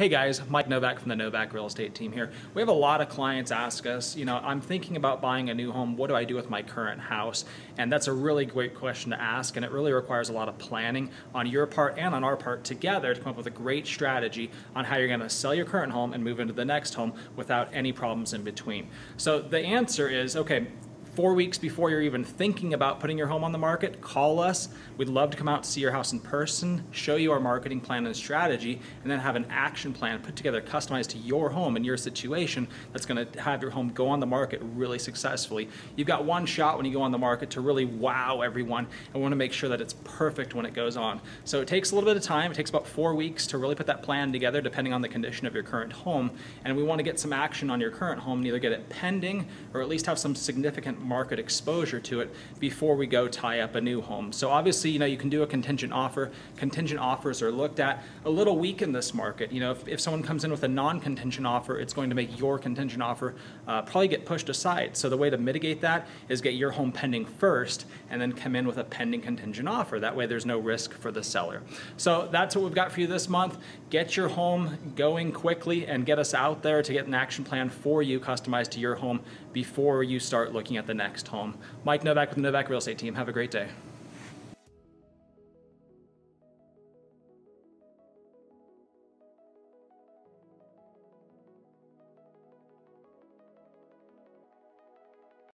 Hey guys, Mike Novak from the Novak Real Estate team here. We have a lot of clients ask us, you know, I'm thinking about buying a new home. What do I do with my current house? And that's a really great question to ask, and it really requires a lot of planning on your part and on our part together to come up with a great strategy on how you're going to sell your current home and move into the next home without any problems in between. So the answer is okay, four weeks before you're even thinking about putting your home on the market, call us. We'd love to come out see your house in person, show you our marketing plan and strategy, and then have an action plan put together customized to your home and your situation that's going to have your home go on the market really successfully. You've got one shot when you go on the market to really wow everyone and we want to make sure that it's perfect when it goes on. So it takes a little bit of time. It takes about four weeks to really put that plan together depending on the condition of your current home. And we want to get some action on your current home and either get it pending or at least have some significant market exposure to it before we go tie up a new home. So obviously, you know, you can do a contingent offer. Contingent offers are looked at a little weak in this market. You know, if, if someone comes in with a non-contingent offer, it's going to make your contingent offer uh, probably get pushed aside. So the way to mitigate that is get your home pending first and then come in with a pending contingent offer. That way there's no risk for the seller. So that's what we've got for you this month. Get your home going quickly and get us out there to get an action plan for you customized to your home before you start looking at the next home. Mike Novak with the Novak Real Estate Team. Have a great day.